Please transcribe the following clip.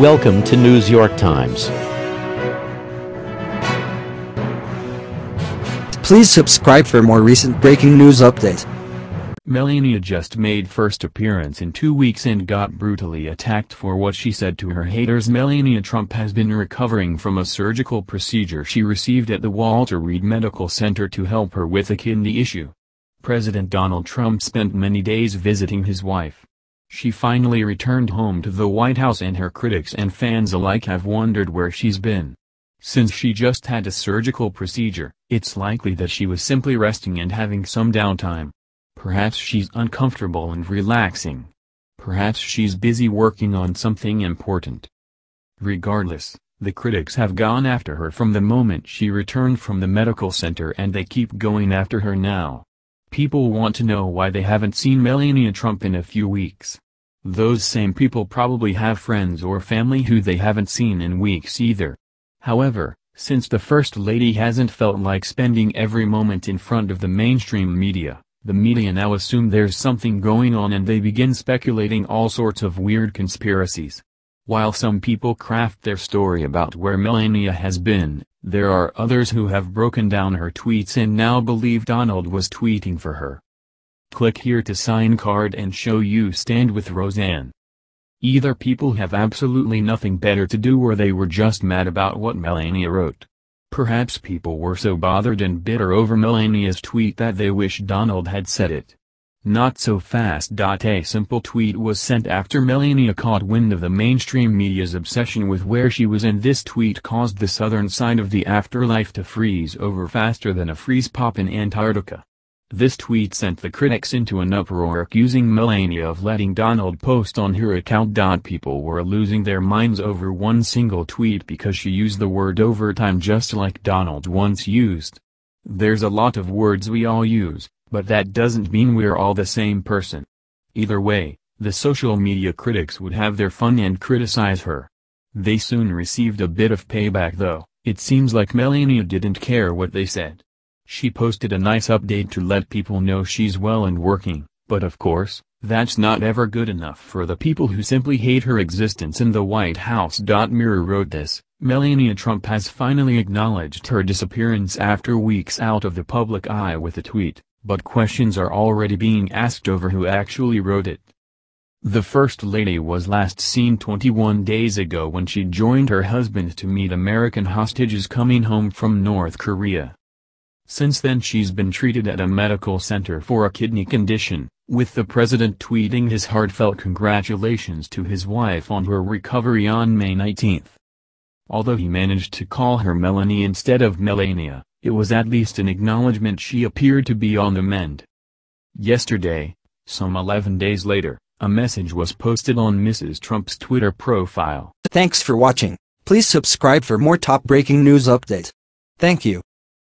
Welcome to News York Times. Please subscribe for more recent breaking news update. Melania just made first appearance in two weeks and got brutally attacked for what she said to her haters. Melania Trump has been recovering from a surgical procedure she received at the Walter Reed Medical Center to help her with a kidney issue. President Donald Trump spent many days visiting his wife. She finally returned home to the White House and her critics and fans alike have wondered where she's been. Since she just had a surgical procedure, it's likely that she was simply resting and having some downtime. Perhaps she's uncomfortable and relaxing. Perhaps she's busy working on something important. Regardless, the critics have gone after her from the moment she returned from the medical center and they keep going after her now. People want to know why they haven't seen Melania Trump in a few weeks. Those same people probably have friends or family who they haven't seen in weeks either. However, since the First Lady hasn't felt like spending every moment in front of the mainstream media, the media now assume there's something going on and they begin speculating all sorts of weird conspiracies. While some people craft their story about where Melania has been, there are others who have broken down her tweets and now believe Donald was tweeting for her. Click here to sign card and show you stand with Roseanne. Either people have absolutely nothing better to do or they were just mad about what Melania wrote. Perhaps people were so bothered and bitter over Melania's tweet that they wish Donald had said it. Not so fast. A simple tweet was sent after Melania caught wind of the mainstream media's obsession with where she was and this tweet caused the southern side of the afterlife to freeze over faster than a freeze pop in Antarctica. This tweet sent the critics into an uproar accusing Melania of letting Donald post on her account. People were losing their minds over one single tweet because she used the word overtime just like Donald once used. There's a lot of words we all use, but that doesn't mean we're all the same person. Either way, the social media critics would have their fun and criticize her. They soon received a bit of payback though, it seems like Melania didn't care what they said. She posted a nice update to let people know she's well and working, but of course, that's not ever good enough for the people who simply hate her existence in the White House. Mirror wrote this, Melania Trump has finally acknowledged her disappearance after weeks out of the public eye with a tweet but questions are already being asked over who actually wrote it. The First Lady was last seen 21 days ago when she joined her husband to meet American hostages coming home from North Korea. Since then she's been treated at a medical center for a kidney condition, with the president tweeting his heartfelt congratulations to his wife on her recovery on May 19. Although he managed to call her Melanie instead of Melania, it was at least an acknowledgement she appeared to be on the mend. Yesterday, some 11 days later, a message was posted on Mrs. Trump's Twitter profile. Thanks for watching. Please subscribe for more top breaking news updates. Thank you.